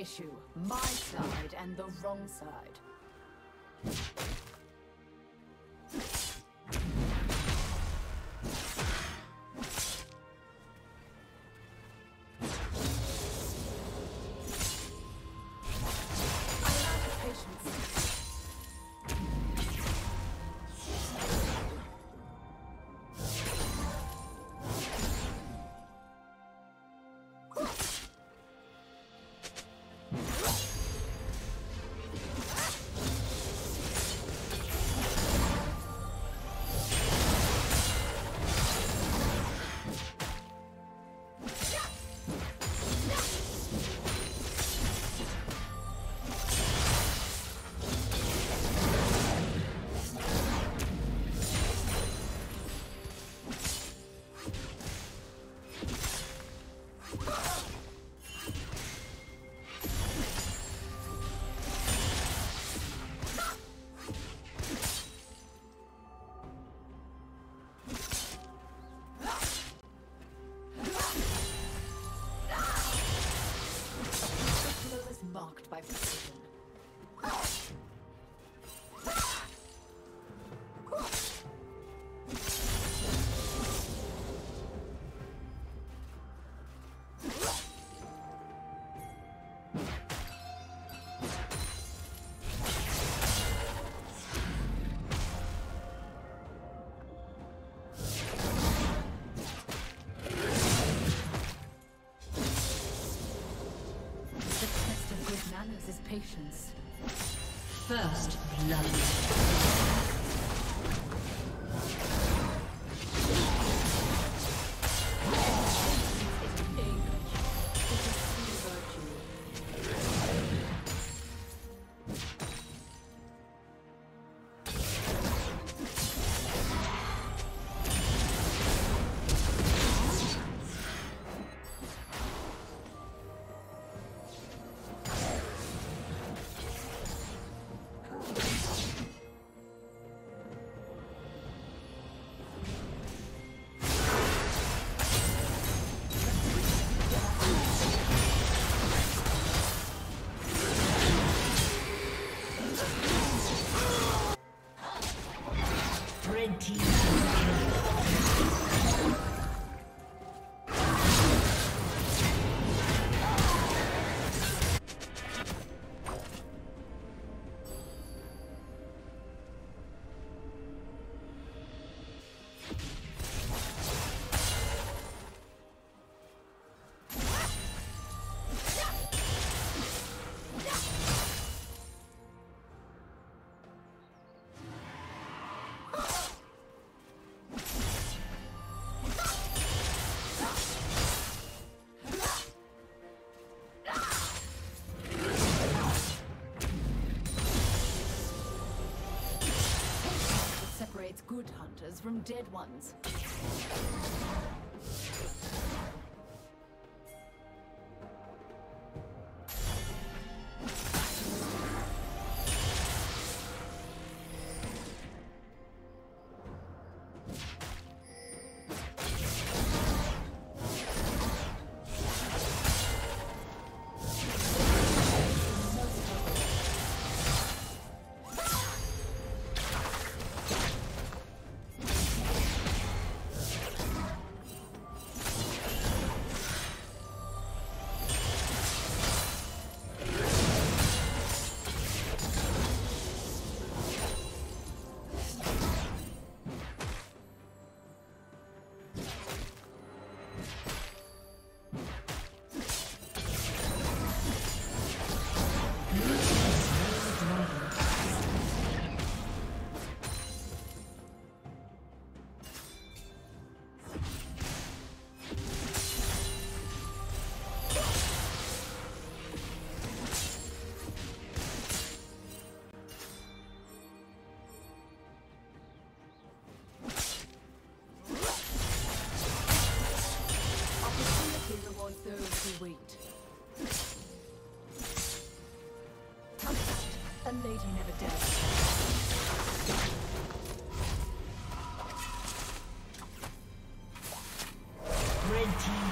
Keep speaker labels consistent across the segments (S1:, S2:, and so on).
S1: issue. My side and the wrong side. Patience.
S2: First blood.
S1: Good hunters from dead ones.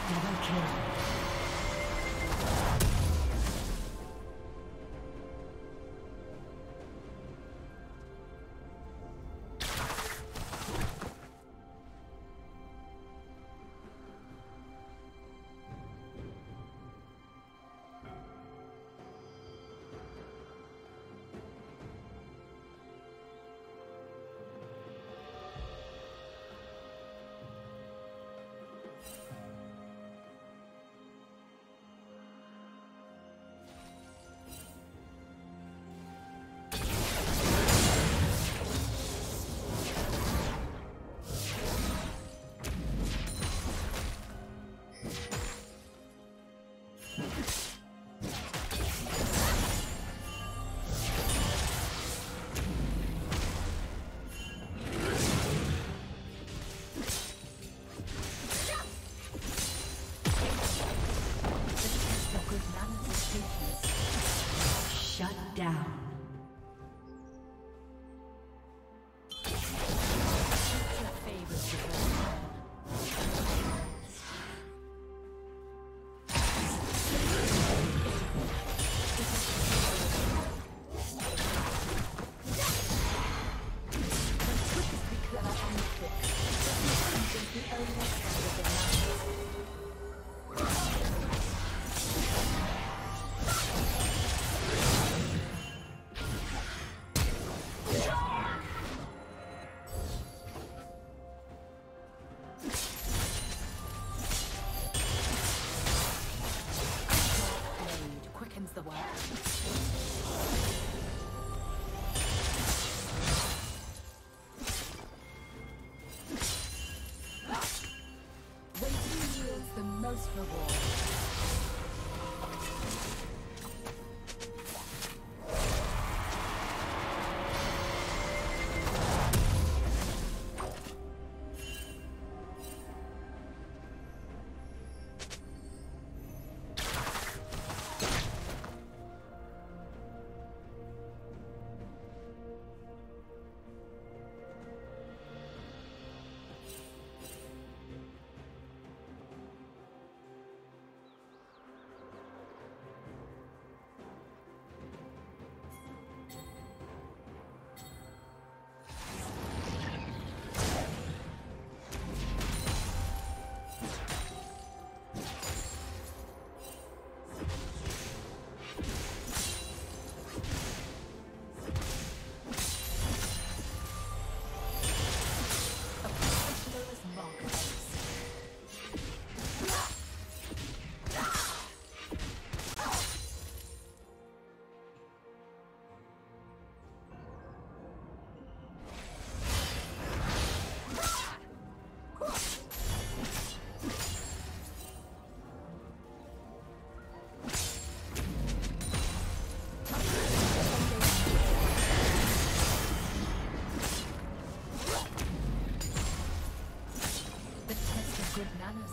S1: Double kill.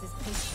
S1: Is patience.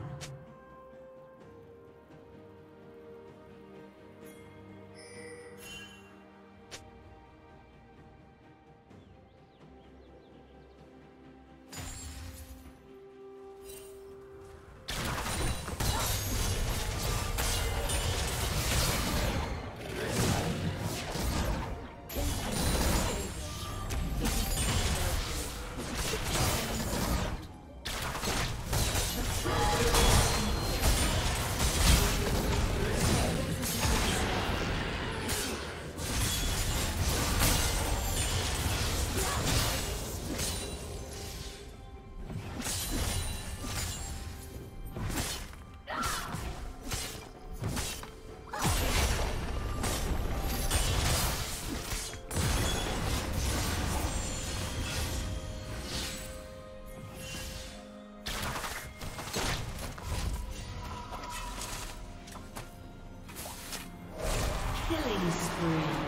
S2: Killing spree.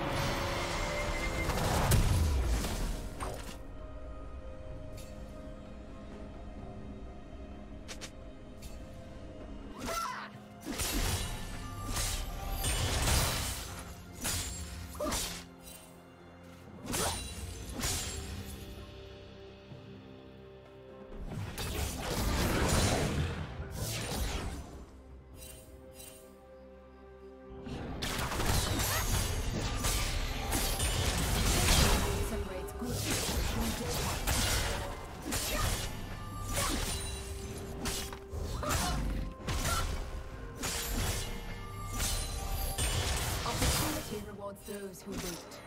S1: Those who wait.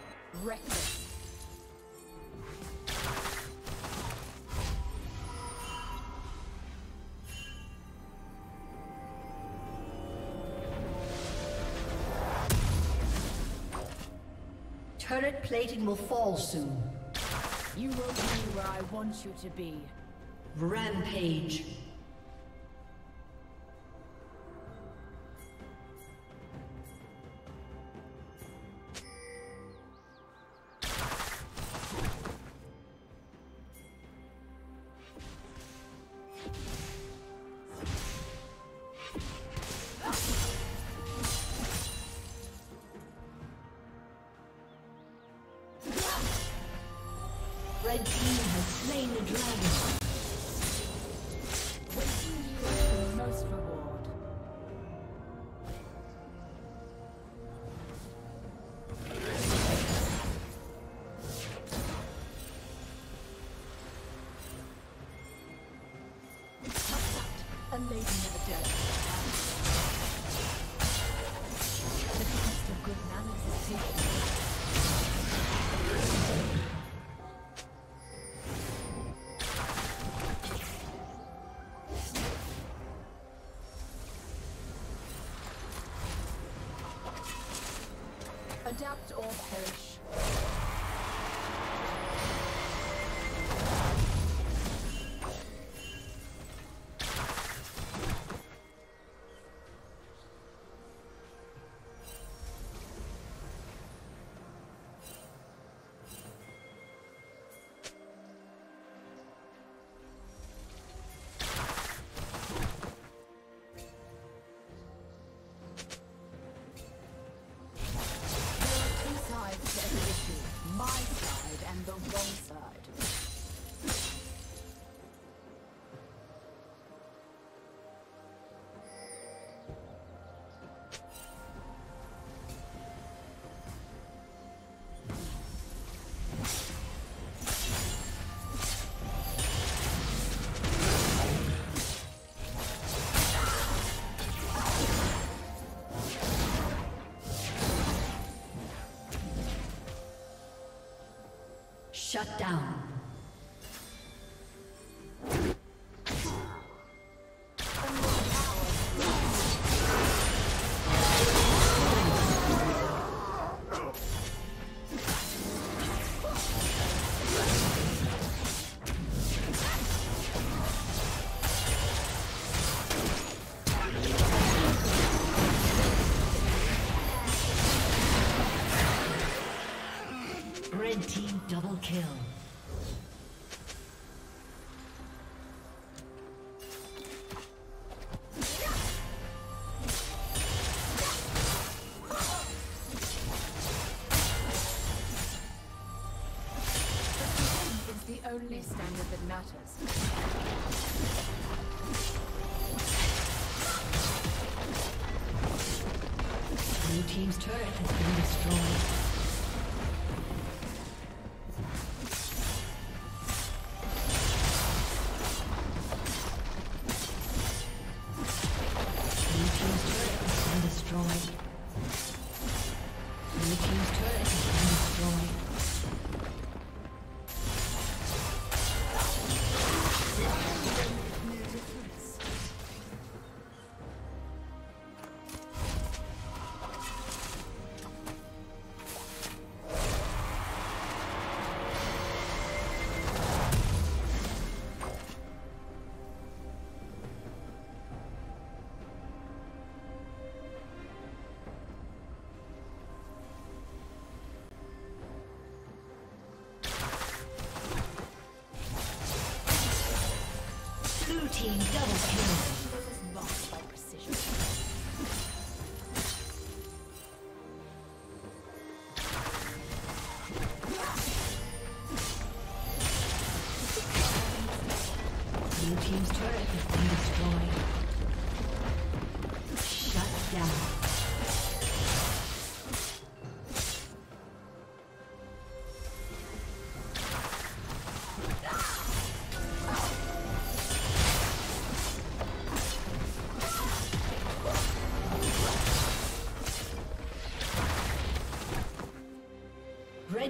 S1: Reckless.
S2: Turret plating will fall soon.
S1: You will be where I want you to be.
S2: Rampage.
S1: Adapt or perish.
S2: Shut down.
S1: Standard that matters.
S2: Blue Team's turret has been destroyed. Team double kill.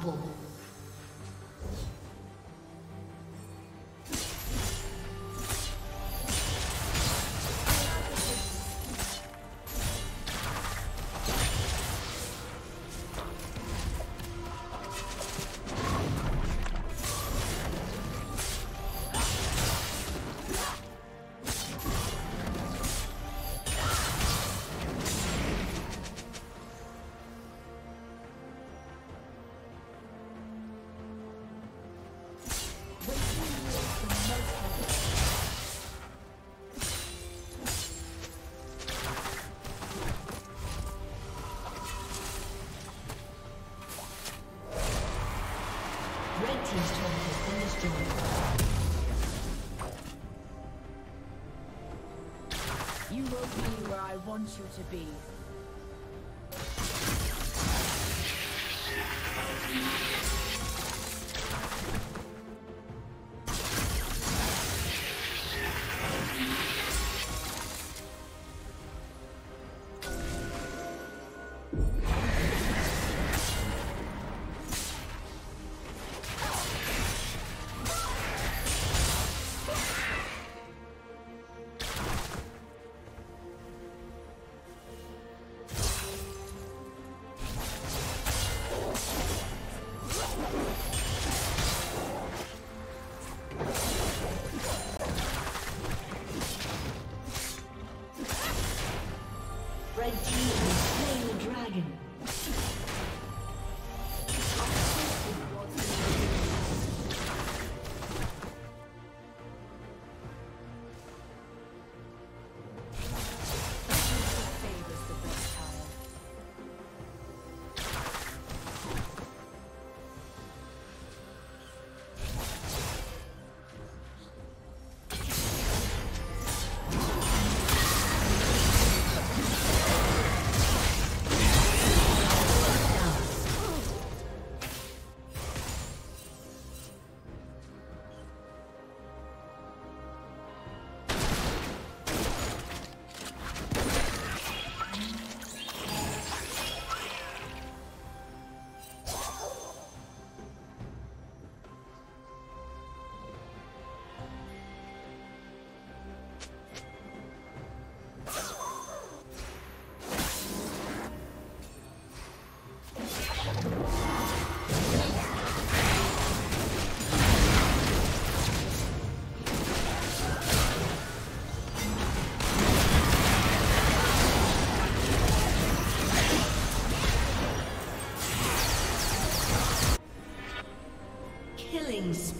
S2: Unstoppable. Team's turret has been destroyed.
S1: You will be where I want you to be.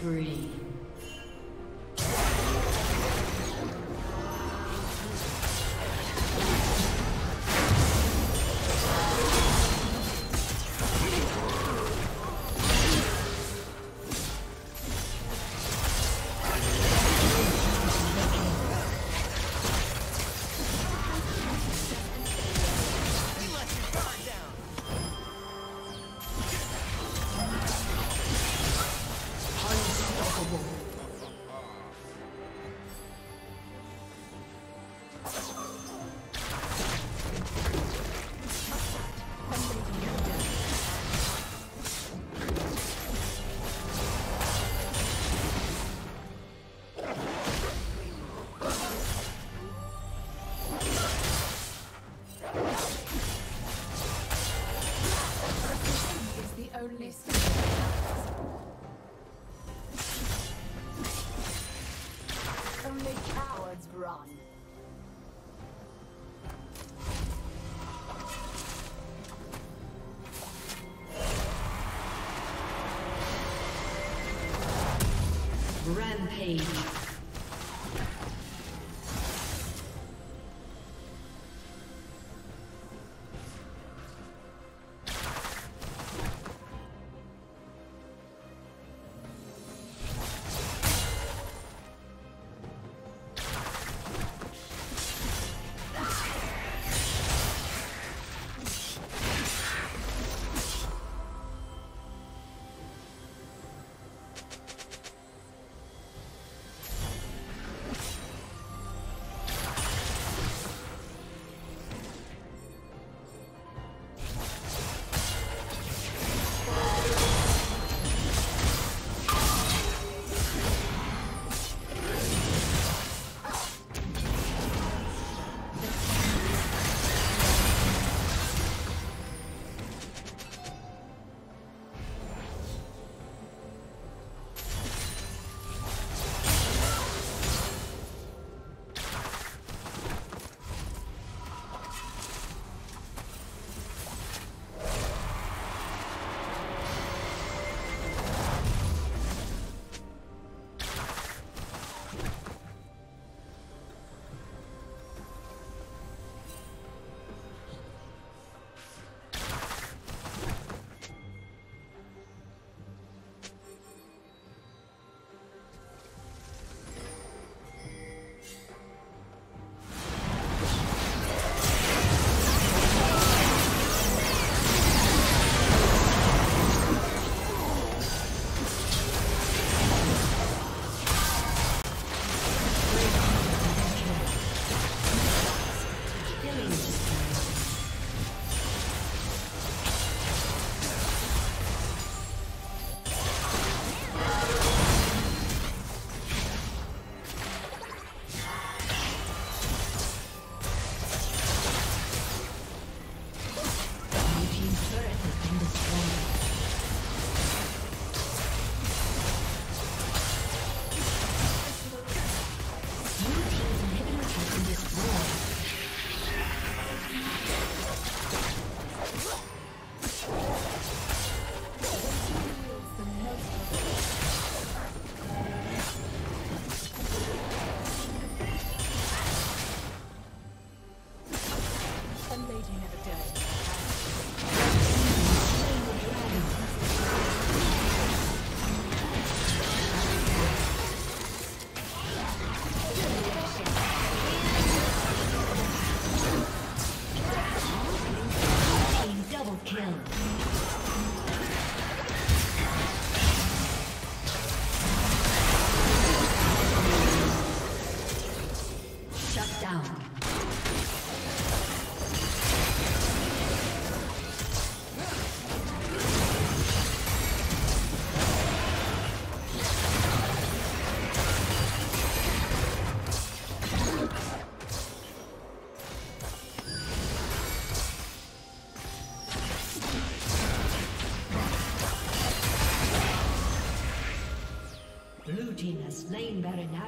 S2: Spree. Rampage.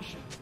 S2: Slain